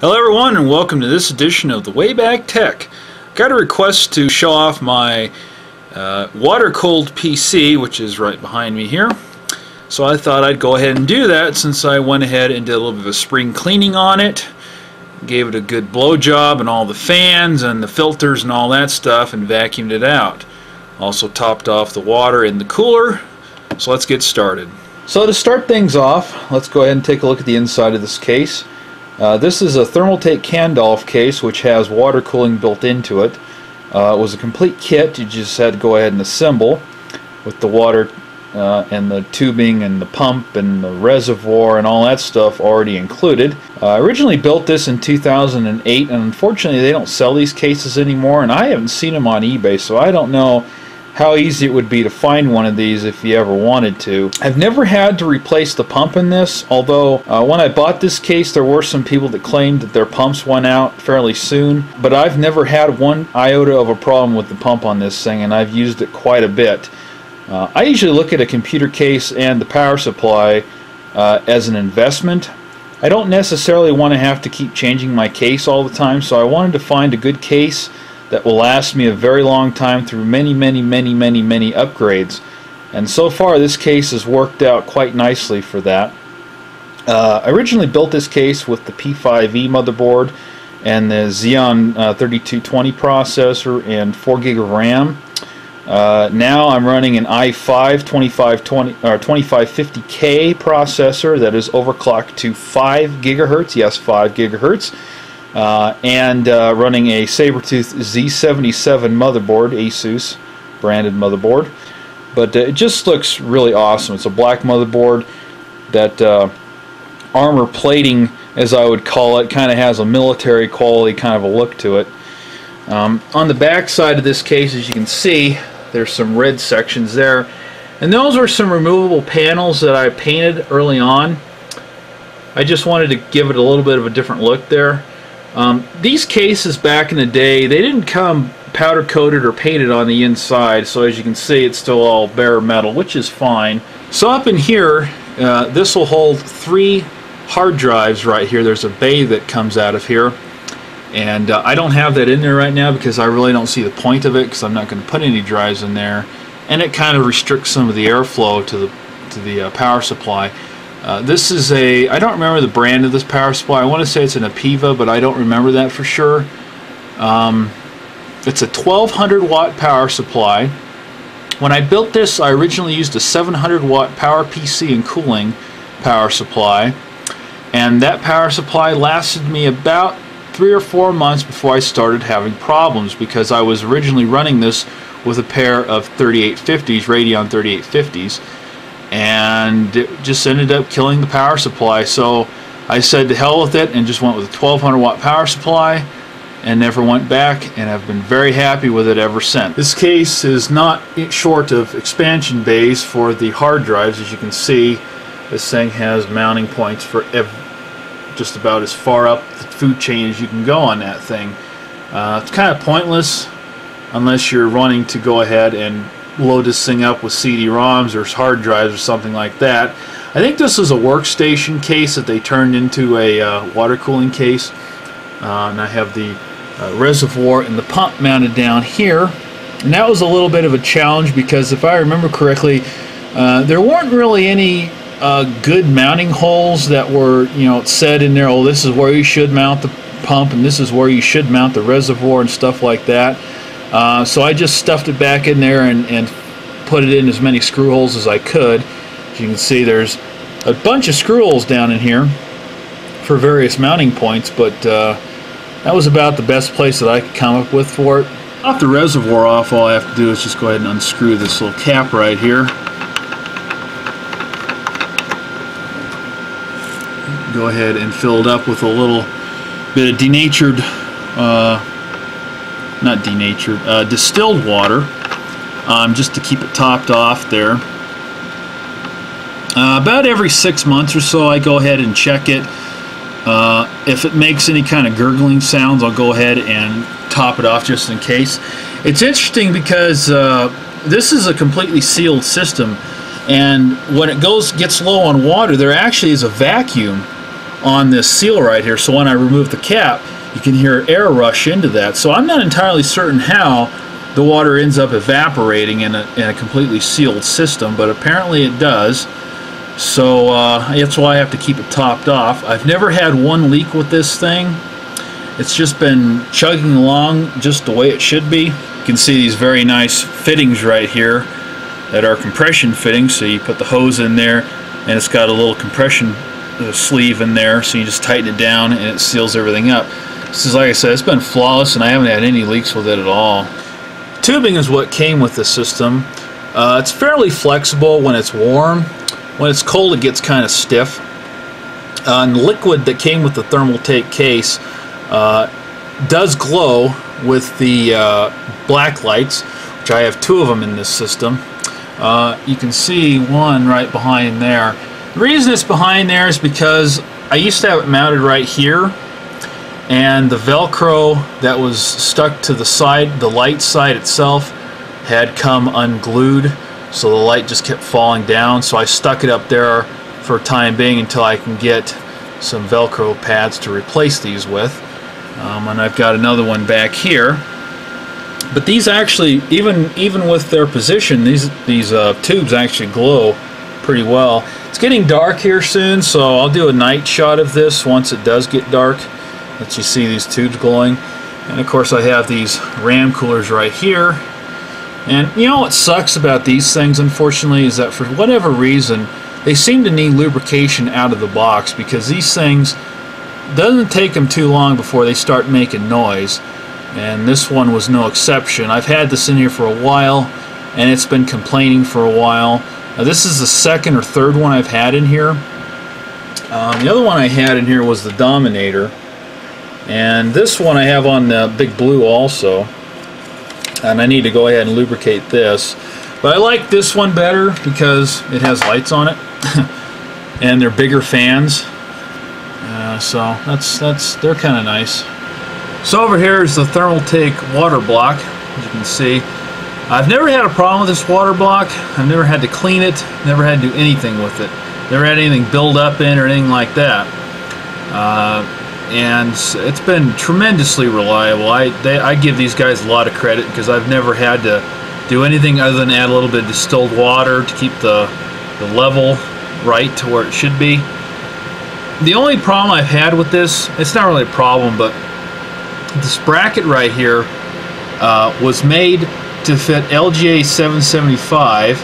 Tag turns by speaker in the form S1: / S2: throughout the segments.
S1: Hello everyone and welcome to this edition of the Wayback Tech. Got a request to show off my uh, water cooled PC which is right behind me here. So I thought I'd go ahead and do that since I went ahead and did a little bit of a spring cleaning on it. Gave it a good blow job and all the fans and the filters and all that stuff and vacuumed it out. Also topped off the water in the cooler. So let's get started. So to start things off, let's go ahead and take a look at the inside of this case. Uh, this is a Thermaltake Kandolf case which has water cooling built into it. Uh, it was a complete kit, you just had to go ahead and assemble with the water uh, and the tubing and the pump and the reservoir and all that stuff already included. Uh, I originally built this in 2008 and unfortunately they don't sell these cases anymore and I haven't seen them on eBay so I don't know how easy it would be to find one of these if you ever wanted to. I've never had to replace the pump in this, although uh, when I bought this case there were some people that claimed that their pumps went out fairly soon, but I've never had one iota of a problem with the pump on this thing and I've used it quite a bit. Uh, I usually look at a computer case and the power supply uh, as an investment. I don't necessarily want to have to keep changing my case all the time, so I wanted to find a good case that will last me a very long time through many, many, many, many, many upgrades. And so far this case has worked out quite nicely for that. Uh, I originally built this case with the P5E motherboard and the Xeon uh, 3220 processor and 4 gig of RAM. Uh, now I'm running an i5 2520 or 2550K processor that is overclocked to 5 gigahertz. Yes, 5 gigahertz uh, and uh, running a Sabertooth Z77 motherboard, Asus branded motherboard. But uh, it just looks really awesome. It's a black motherboard that uh, armor plating, as I would call it, kind of has a military quality kind of a look to it. Um, on the back side of this case, as you can see, there's some red sections there. And those are some removable panels that I painted early on. I just wanted to give it a little bit of a different look there. Um, these cases back in the day, they didn't come powder coated or painted on the inside, so as you can see, it's still all bare metal, which is fine. So up in here, uh, this will hold three hard drives right here. There's a bay that comes out of here. And uh, I don't have that in there right now because I really don't see the point of it because I'm not going to put any drives in there. And it kind of restricts some of the airflow to the, to the uh, power supply. Uh, this is a, I don't remember the brand of this power supply. I want to say it's an Apevia, but I don't remember that for sure. Um, it's a 1200 watt power supply. When I built this, I originally used a 700 watt power PC and cooling power supply. And that power supply lasted me about three or four months before I started having problems because I was originally running this with a pair of 3850s, Radeon 3850s and it just ended up killing the power supply. So I said to hell with it and just went with a 1200 watt power supply and never went back and I've been very happy with it ever since. This case is not short of expansion bays for the hard drives as you can see this thing has mounting points for just about as far up the food chain as you can go on that thing. Uh, it's kind of pointless unless you're running to go ahead and load this thing up with CD-ROMs or hard drives or something like that. I think this is a workstation case that they turned into a uh, water cooling case. Uh, and I have the uh, reservoir and the pump mounted down here. And that was a little bit of a challenge because if I remember correctly, uh, there weren't really any uh, good mounting holes that were, you know, said in there, oh, this is where you should mount the pump and this is where you should mount the reservoir and stuff like that. Uh, so I just stuffed it back in there and, and put it in as many screw holes as I could. As you can see there's a bunch of screw holes down in here for various mounting points, but uh, that was about the best place that I could come up with for it. Off the reservoir off, all I have to do is just go ahead and unscrew this little cap right here. Go ahead and fill it up with a little bit of denatured uh, not denatured, uh, distilled water, um, just to keep it topped off there. Uh, about every six months or so, I go ahead and check it. Uh, if it makes any kind of gurgling sounds, I'll go ahead and top it off just in case. It's interesting because uh, this is a completely sealed system, and when it goes gets low on water, there actually is a vacuum on this seal right here. So when I remove the cap, you can hear air rush into that. So I'm not entirely certain how the water ends up evaporating in a, in a completely sealed system, but apparently it does. So uh, that's why I have to keep it topped off. I've never had one leak with this thing. It's just been chugging along just the way it should be. You can see these very nice fittings right here that are compression fittings. So you put the hose in there and it's got a little compression uh, sleeve in there so you just tighten it down and it seals everything up. This is like I said, it's been flawless and I haven't had any leaks with it at all. Tubing is what came with the system. Uh, it's fairly flexible when it's warm. When it's cold it gets kind of stiff. Uh, and liquid that came with the Thermaltake case uh, does glow with the uh, black lights, which I have two of them in this system. Uh, you can see one right behind there. The reason it's behind there is because I used to have it mounted right here and the velcro that was stuck to the side the light side itself had come unglued. So the light just kept falling down. So I stuck it up there for time being until I can get some velcro pads to replace these with. Um, and I've got another one back here. But these actually even even with their position these these uh, tubes actually glow pretty well. It's getting dark here soon so I'll do a night shot of this once it does get dark that you see these tubes glowing. And of course I have these ram coolers right here. And you know what sucks about these things unfortunately is that for whatever reason they seem to need lubrication out of the box because these things doesn't take them too long before they start making noise and this one was no exception. I've had this in here for a while and it's been complaining for a while. Now, this is the second or third one I've had in here. Um, the other one I had in here was the Dominator and this one I have on the Big Blue also. And I need to go ahead and lubricate this. But I like this one better because it has lights on it. and they're bigger fans. Uh, so that's that's they're kind of nice. So over here is the Thermaltake water block. As you can see, I've never had a problem with this water block. I've never had to clean it. Never had to do anything with it. Never had anything build up in or anything like that. Uh, and it's been tremendously reliable. I they, I give these guys a lot of credit because I've never had to do anything other than add a little bit of distilled water to keep the the level right to where it should be. The only problem I've had with this, it's not really a problem, but this bracket right here uh, was made to fit LGA 775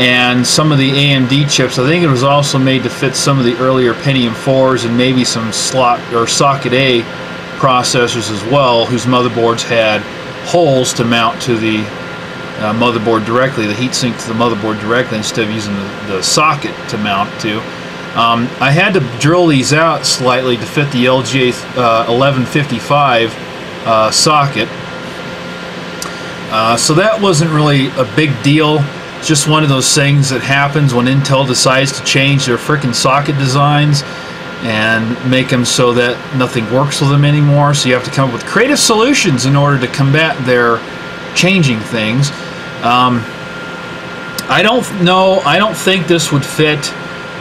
S1: and some of the AMD chips. I think it was also made to fit some of the earlier Pentium 4s and maybe some slot or socket A processors as well, whose motherboards had holes to mount to the uh, motherboard directly, the heatsink to the motherboard directly instead of using the, the socket to mount to. Um, I had to drill these out slightly to fit the LGA uh, 1155 uh, socket. Uh, so that wasn't really a big deal just one of those things that happens when Intel decides to change their freaking socket designs and make them so that nothing works with them anymore. So you have to come up with creative solutions in order to combat their changing things. Um, I don't know. I don't think this would fit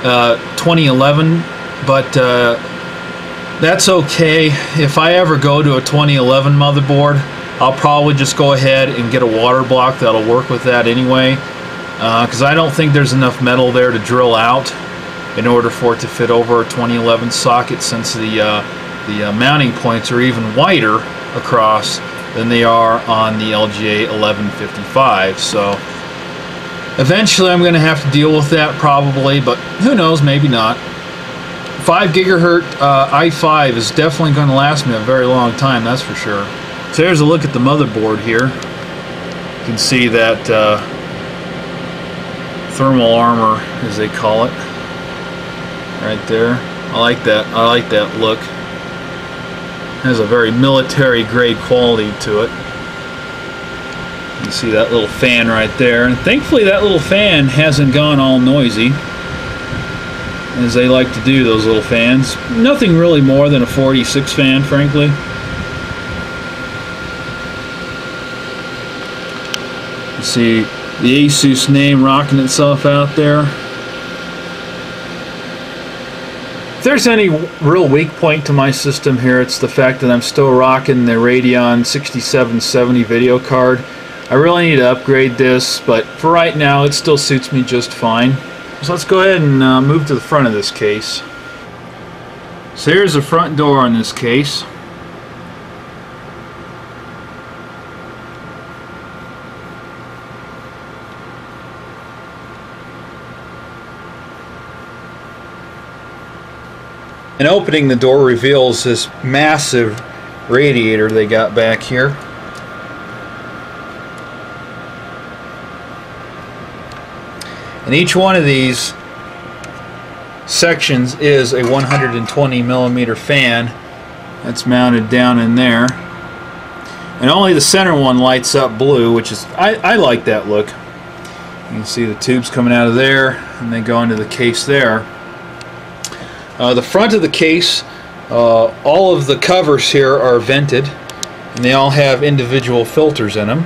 S1: uh, 2011, but uh, that's okay. If I ever go to a 2011 motherboard, I'll probably just go ahead and get a water block that'll work with that anyway because uh, I don't think there's enough metal there to drill out in order for it to fit over a 2011 socket since the, uh, the uh, mounting points are even wider across than they are on the LGA 1155 so eventually I'm going to have to deal with that probably but who knows? Maybe not. 5 gigahertz uh, i5 is definitely going to last me a very long time that's for sure. So here's a look at the motherboard here. You can see that uh, thermal armor as they call it. Right there. I like that. I like that look. Has a very military grade quality to it. You see that little fan right there. And thankfully that little fan hasn't gone all noisy as they like to do those little fans. Nothing really more than a 46 fan frankly. You see the Asus name rocking itself out there. If there's any real weak point to my system here, it's the fact that I'm still rocking the Radeon 6770 video card. I really need to upgrade this, but for right now it still suits me just fine. So let's go ahead and uh, move to the front of this case. So here's the front door on this case. And opening the door reveals this massive radiator they got back here. And each one of these sections is a 120 millimeter fan that's mounted down in there. And only the center one lights up blue, which is, I, I like that look. You can see the tubes coming out of there, and they go into the case there. Uh, the front of the case, uh, all of the covers here are vented, and they all have individual filters in them,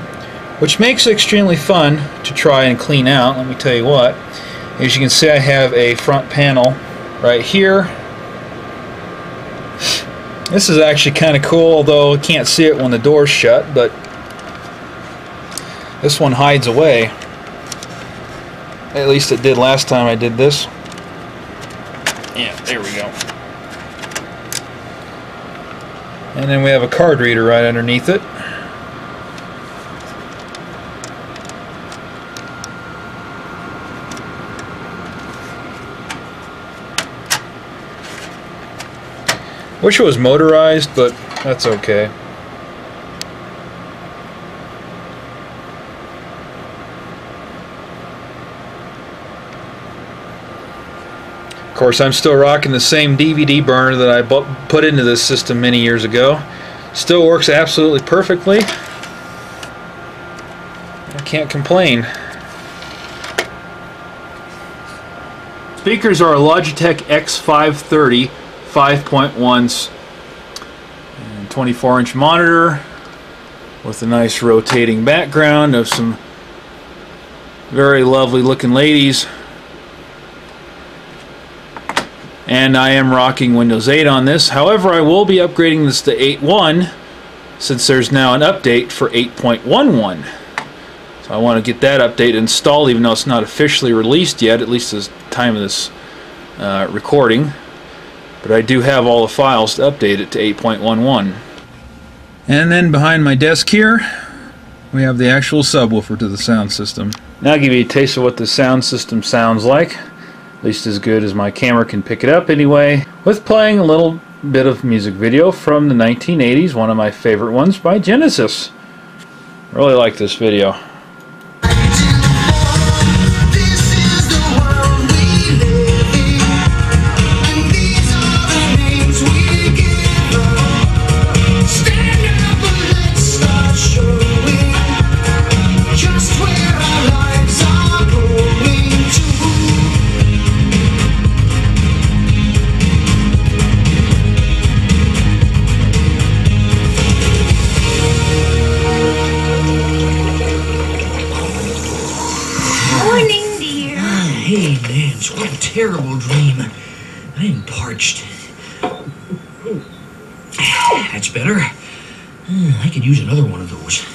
S1: which makes it extremely fun to try and clean out. Let me tell you what. As you can see, I have a front panel right here. This is actually kind of cool, although I can't see it when the door's shut, but this one hides away. At least it did last time I did this. Yeah, there we go. And then we have a card reader right underneath it. Wish it was motorized, but that's okay. Course, I'm still rocking the same DVD burner that I put into this system many years ago. Still works absolutely perfectly. I can't complain. Speakers are a Logitech X530 5.1 24 inch monitor with a nice rotating background of some very lovely looking ladies and I am rocking Windows 8 on this however I will be upgrading this to 8.1 since there's now an update for 8.11 so I want to get that update installed even though it's not officially released yet at least at the time of this uh, recording but I do have all the files to update it to 8.11. And then behind my desk here, we have the actual subwoofer to the sound system. Now I'll give you a taste of what the sound system sounds like, least as good as my camera can pick it up anyway, with playing a little bit of music video from the 1980s, one of my favorite ones by Genesis. Really like this video.
S2: Terrible dream. I am parched. That's better. I could use another one of those.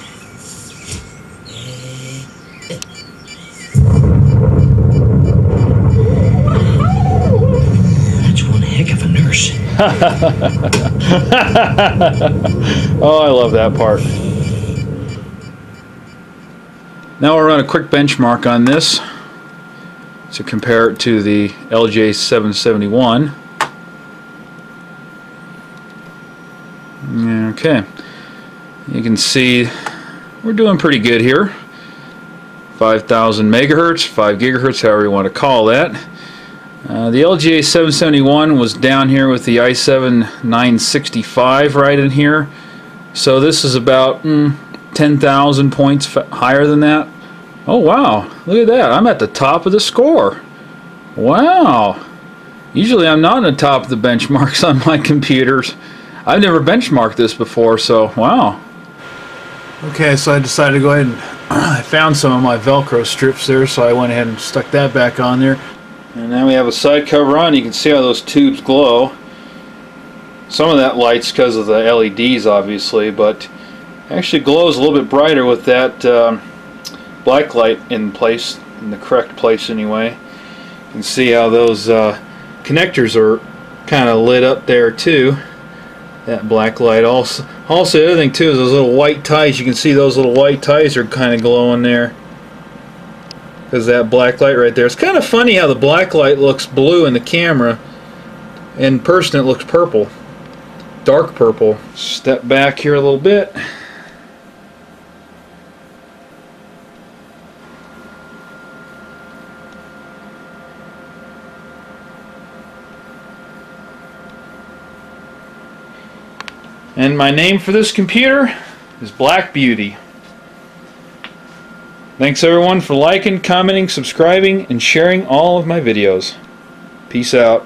S2: That's one heck of a nurse.
S1: oh, I love that part. Now we'll run a quick benchmark on this to compare it to the LGA 771. Okay, you can see we're doing pretty good here. 5,000 megahertz, 5 gigahertz, however you want to call that. Uh, the LGA 771 was down here with the i7 965 right in here. So this is about mm, 10,000 points higher than that. Oh wow, look at that. I'm at the top of the score. Wow. Usually I'm not on the top of the benchmarks on my computers. I've never benchmarked this before, so wow. Okay, so I decided to go ahead and I found some of my Velcro strips there, so I went ahead and stuck that back on there. And now we have a side cover on. You can see how those tubes glow. Some of that light's because of the LEDs, obviously, but actually glows a little bit brighter with that um, black light in place, in the correct place anyway. You can see how those uh, connectors are kind of lit up there too. That black light. Also, also the other thing too is those little white ties. You can see those little white ties are kind of glowing there. Because that black light right there. It's kind of funny how the black light looks blue in the camera. In person it looks purple. Dark purple. Step back here a little bit. And my name for this computer is Black Beauty. Thanks everyone for liking, commenting, subscribing, and sharing all of my videos. Peace out.